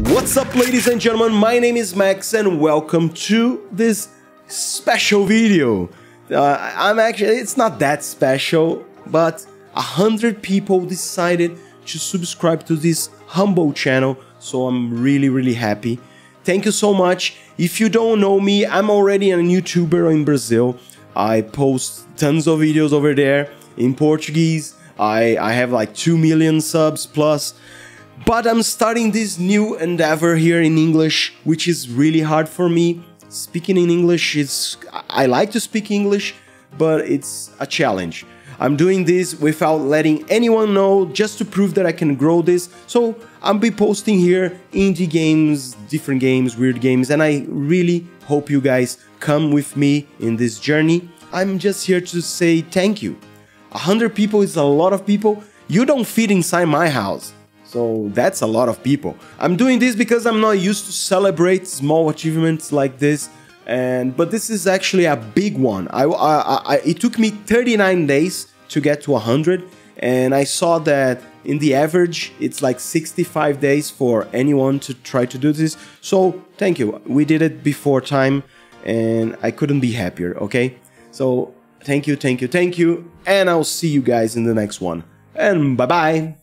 What's up ladies and gentlemen, my name is Max and welcome to this special video. Uh, I'm actually, it's not that special, but a hundred people decided to subscribe to this humble channel, so I'm really really happy. Thank you so much. If you don't know me, I'm already a YouTuber in Brazil. I post tons of videos over there in Portuguese. I, I have like 2 million subs plus but I'm starting this new endeavor here in English, which is really hard for me. Speaking in English is I like to speak English, but it's a challenge. I'm doing this without letting anyone know just to prove that I can grow this. So I'll be posting here indie games, different games, weird games, and I really hope you guys come with me in this journey. I'm just here to say thank you. 100 people is a lot of people. You don't fit inside my house. So that's a lot of people. I'm doing this because I'm not used to celebrate small achievements like this. And but this is actually a big one. I, I, I it took me 39 days to get to 100 and I saw that in the average it's like 65 days for anyone to try to do this. So thank you. We did it before time and I couldn't be happier, okay? So thank you, thank you, thank you and I'll see you guys in the next one. And bye-bye.